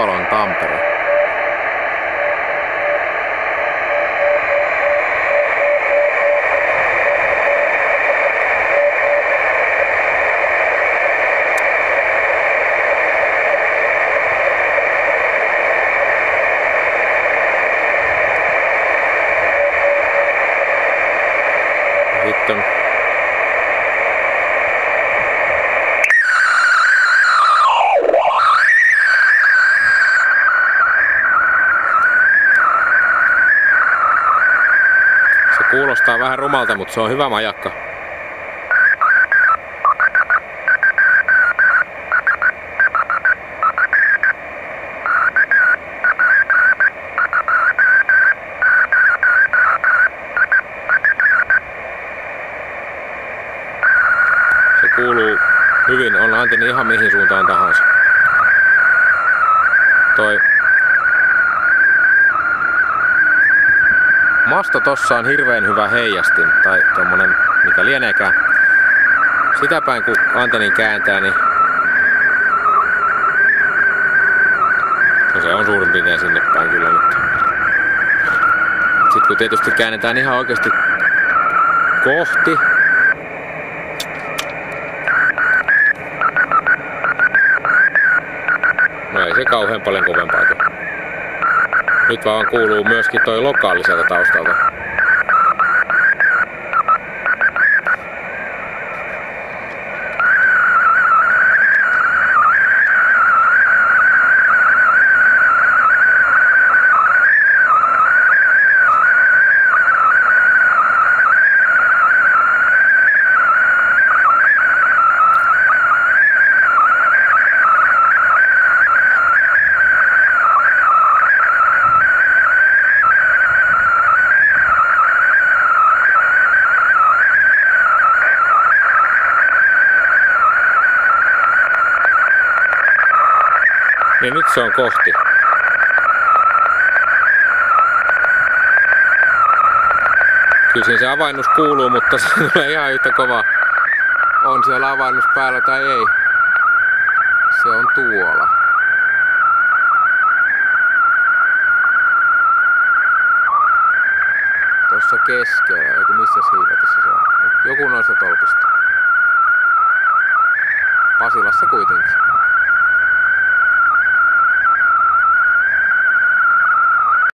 Tampere. sitten kuulostaa vähän rumalta, mutta se on hyvä majakka. Se kuuluu hyvin, on antenni ihan mihin suuntaan tahansa. Toi Masto tossa on hirveän hyvä heijastin, tai tommonen, mikä lieneekään. Sitä päin kun antennin kääntää, niin no se on suurin piirtein sinne päin kyllä nyt. Sitten kun tietysti käännetään ihan oikeasti kohti, No ei se kauhean paljon kovempaa tule. Nyt vaan kuuluu myöskin toi lokaali sieltä taustalta. Niin nyt se on kohti. Kyllä siinä se avainnus kuuluu, mutta se tulee ihan yhtä kova. On siellä avainnus päällä tai ei. Se on tuolla. Tuossa keskellä, joku missä hiivatessa se on. Joku noista tolpista. Pasilassa kuitenkin.